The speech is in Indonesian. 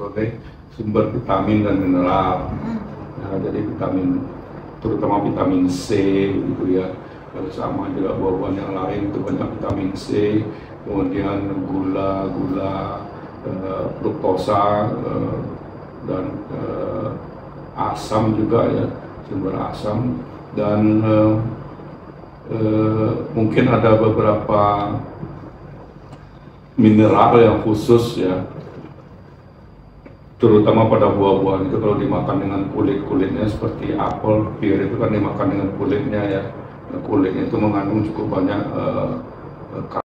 sebagai sumber vitamin dan mineral. Nah, jadi vitamin terutama vitamin C gitu ya. Sama juga buah-buahan yang lain itu banyak vitamin C, kemudian gula, gula, eh, fruktosa eh, dan eh, asam juga ya sumber asam dan eh, eh, mungkin ada beberapa mineral yang khusus ya terutama pada buah-buahan itu kalau dimakan dengan kulit-kulitnya seperti apel, pir itu kan dimakan dengan kulitnya ya. Kulitnya itu mengandung cukup banyak eh,